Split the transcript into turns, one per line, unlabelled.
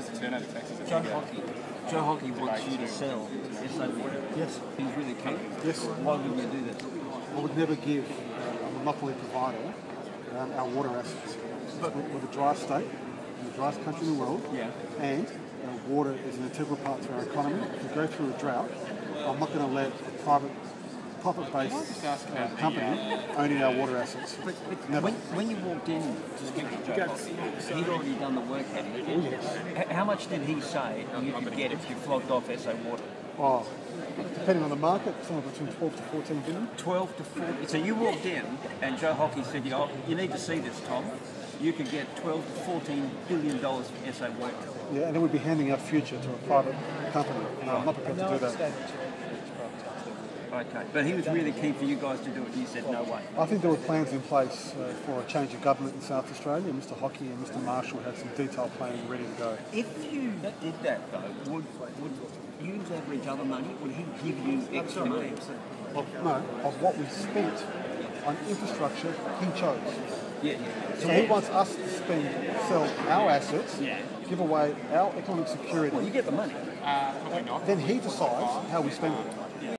suppose the turnover taxes are
Joe. Hockey. Joe Hockey wants you to sell SA Water.
Yes.
He's really keen.
Yes.
Why would you do this?
I would never give a monopoly provider um, our water assets. We're, we're the driest state, we're the driest country in the world,
Yeah.
and water is an integral part to our economy. If we go through a drought, I'm not going to let a private, profit-based
just ask
uh, company owning our water assets.
But, but
Never.
when, when you walked in to speak to Joe he'd already done the work, had he? H- How much did he say you could get if you flogged off SA Water?
Oh, depending on the market, somewhere between 12 to 14 billion.
12 to 14. So you walked in and Joe Hockey said, you, know, you need to see this, Tom. You could get 12 to 14 billion dollars for SA Water.
Yeah, and then we'd be handing our future to a private company. No, I'm not prepared to do that.
Okay. But he was really keen for you guys to do it. You said, no way.
I think there were plans in place uh, for a change of government in South Australia. Mr Hockey and Mr Marshall had some detailed planning ready to go.
If you did that, though, would, would you leverage other money? Would he give you extra money?
Of, no, of what we spent on infrastructure, he chose.
Yeah.
So he wants us to spend, sell our assets,
Yeah.
give away our economic security.
Well, you get the money.
uh, probably not.
Then he decides how we spend it.